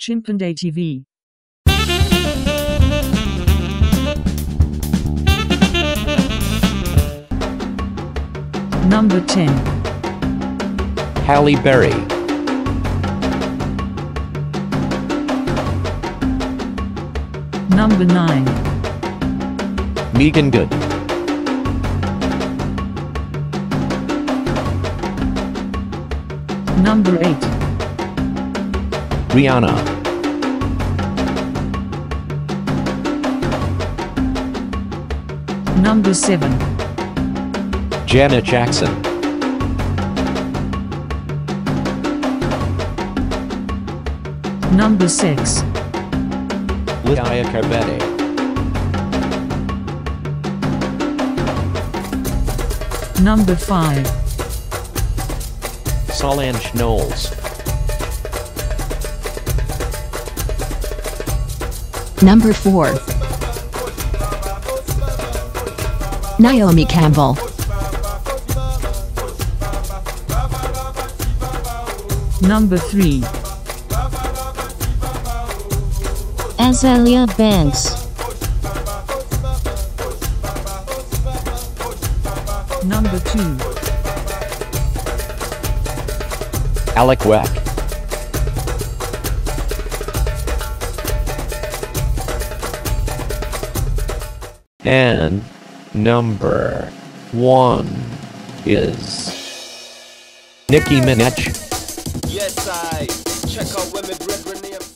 Chimponday TV. Number 10. Halle Berry, Number 9. Meagan Good, Number 8. Rihanna, Number 7. Janet Jackson, Number 6. Lydia Carvete, Number 5. Solange Knowles, Number 4. Naomi Campbell. Number 3. Azealia Banks. Number 2. Alek Wek, and number one is Nicki Minaj. Yes, I check out women brethren.